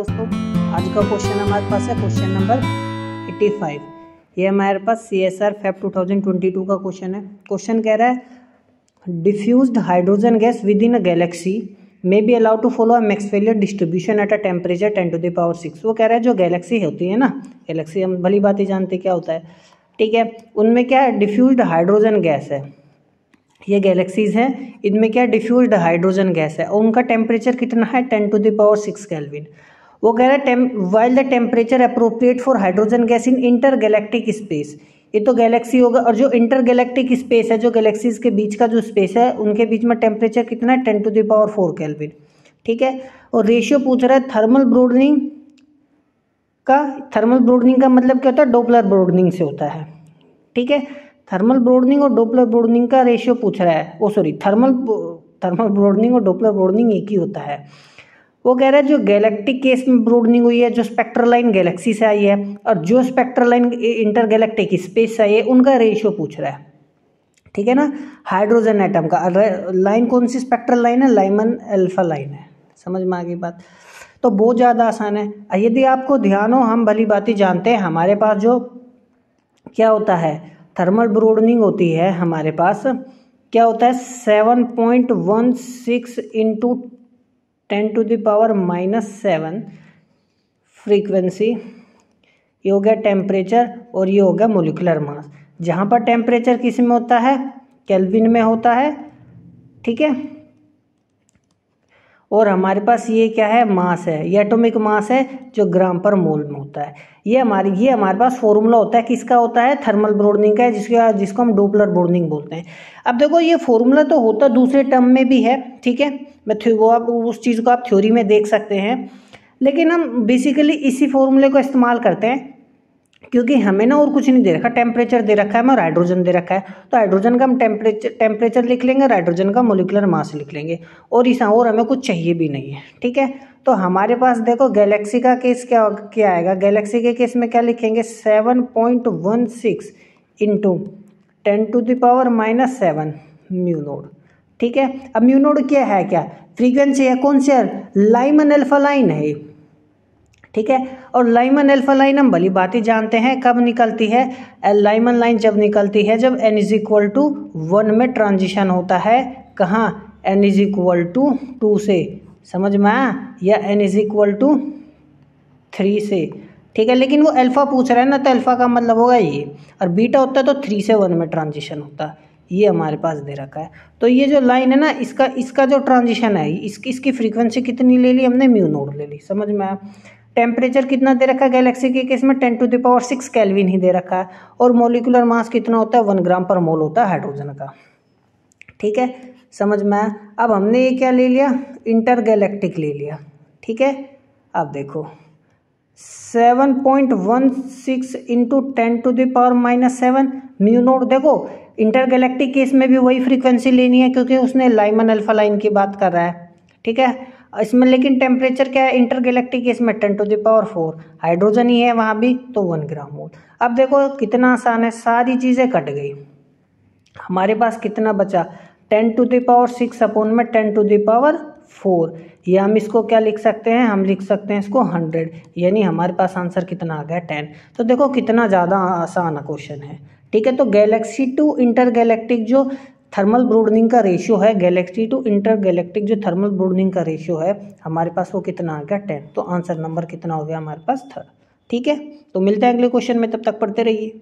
दोस्तों, आज का क्वेश्चन हमारे पास है क्वेश्चन नंबर 85 ये हमारे पास C S R Feb two का क्वेश्चन है। क्वेश्चन कह रहा है diffused hydrogen gas within a galaxy may be allow to follow a Maxwellian distribution at a temperature ten to the power six वो कह रहा है, जो गैलेक्सी होती है ना गैलेक्सी हम भली बात ही जानते क्या होता है। ठीक है, उनमें क्या डिफ्यूज्ड हाइड्रोजन गैस है। ये गैलेक्सीज हैं, इनमें क्या डिफ्यूज्ड हाइड्रोजन गैस है। और उनका टेम्परेचर कितना है ten to the power six kelvin वो कह रहा है while the temperature appropriate for hydrogen gas in intergalactic space ये तो गैलेक्सी होगा और जो इंटर गैलेक्टिक स्पेस है, जो गैलेक्सीज के बीच का जो स्पेस है, उनके बीच में टेम्परेचर कितना है? Ten to the power four kelvin ठीक है? और रेशियो पूछ रहा है थर्मल ब्रोडनिंग का थर्मल ब्रोडनिंग का मतलब क्या होता है? डोपलर ब्रोडनिंग से होता है. ठीक है? थर्मल ब्रोडनिंग और डोपलर ब्रोडनिंग का रेशियो पूछ रहा है, o sorry thermal thermal broadening और डोपलर ब्रोडनिंग एक ही होता है. वो कह रहा है, जो गैलेक्टिक केस में ब्रोडनिंग हुई है, जो स्पेक्ट्रलाइन गैलेक्सी से आई है और जो स्पेक्ट्रलाइन इंटर गैलेक्टिक स्पेस से आई है, उनका रेशियो पूछ रहा है। ठीक है ना? हाइड्रोजन एटम का लाइन कौन सी स्पेक्ट्रल लाइन है? लाइमन एल्फा लाइन है। समझ में आ गई बात? तो बहुत ज़्यादा आसान है। यदि आपको ध्यान हो, हम भली बात ही जानते हैं, हमारे पास जो क्या होता है, थर्मल ब्रोडनिंग होती है हमारे पास, क्या होता है? Seven point one six into ten to the power minus seven frequency, ये हो गया टेम्परेचर और ये हो गया मोलिकुलर मास। जहाँ पर टेम्परेचर किसमें होता है? केल्विन में होता है, ठीक है? और हमारे पास ये क्या है? मास है। ये एटॉमिक मास है जो ग्राम पर मोल में होता है। ये हमारी ये हमारे पास फॉर्मूला होता है। किसका होता है? थर्मल ब्रोडनिंग का है, जिसका जिसको हम डोपलर ब्रोडनिंग बोलते हैं। अब देखो, ये फॉर्मूला तो होता दूसरे टर्म में भी है, ठीक है? मैं वो आप उस चीज़ को आप थ्योरी में देख सकते हैं। लेकिन हम बेसिकली इसी फॉर्मूले को इस्तेमाल करते हैं। क्योंकि हमें ना और कुछ नहीं दे रखा टेम्परेचर दे रखा है, हमें और हाइड्रोजन दे रखा है। तो हाइड्रोजन का हम टेम्परेचर टेम्परेचर लिख लेंगे और हाइड्रोजन का मोलिकुलर मास लिख लेंगे। और इस, और हमें कुछ चाहिए भी नहीं है, ठीक है? तो हमारे पास देखो गैलेक्सी का केस क्या क्या आएगा? गैलेक्सी के केस में क्या लिखेंगे? Seven point one six into ten to the power minus seven mu naught ठीक है? अब म्यूनोड क्या है क्या? फ्रीक्वेंसी है कौन सी? है लाइमन एल्फा लाइन है ठीक है? और लाइमन एल्फा लाइन हम भली बात ही जानते हैं, कब निकलती है? लाइमन लाइन जब निकलती है, जब N is equal to one में ट्रांजिशन होता है, कहाँ? N is equal to two से। समझ में आया? या N is equal to three से। ठीक है, लेकिन वो अल्फ़ा पूछ रहा है ना तो अल्फ़ा का मतलब होगा ये। और बीटा होता है तो थ्री से वन में ट्रांजिशन होता है। ये हमारे पास दे रखा है। तो ये जो लाइन है ना, इसका इसका जो ट्रांजिशन है इसकी इसकी फ्रीक्वेंसी कितनी ले ली हमने? म्यू नोड ले ली। समझ में आया? टेम्परेचर कितना दे रखा है गैलेक्सी के केस में? Ten to the power six kelvin ही दे रखा है। और मोलिकुलर मास कितना होता है? वन ग्राम पर मोल होता है हाइड्रोजन का। ठीक है? समझ में आया? अब हमने ये क्या ले लिया? इंटर गैलेक्टिक ले लिया। ठीक है? अब देखो। Seven point one six into ten to the power minus seven. Mu naught देखो इंटर गैलेक्टिक केस में भी वही फ्रीक्वेंसी लेनी है क्योंकि उसने लाइमन अल्फ़ा लाइन की बात कर रहा है। ठीक है? इसमें लेकिन टेम्परेचर क्या है? इंटरगैलेक्टिक इसमें ten to the power four hydrogen ही है वहाँ भी तो वन ग्राम मोल अब देखो कितना आसान है, सारी चीज़ें कट गई। हमारे पास कितना बचा? Ten to the power six upon में ten to the power four ये हम इसको क्या लिख सकते हैं? हम लिख सकते हैं इसको हंड्रेड यानी हमारे पास आंसर कितना आ गया? टेन तो देखो कितना ज़्यादा आसान क्वेश्चन है। ठीक है तो गैलेक्सी टू इंटर गैलेक्टिक जो थर्मल ब्रोडनिंग का रेशियो है गैलेक्सी टू इंटर गैलेक्टिक जो थर्मल ब्रोडनिंग का रेशियो है, हमारे पास वो कितना आ गया? टेन तो आंसर नंबर कितना हो गया हमारे पास थर्ड ठीक है? तो मिलते हैं अगले क्वेश्चन में, तब तक पढ़ते रहिए।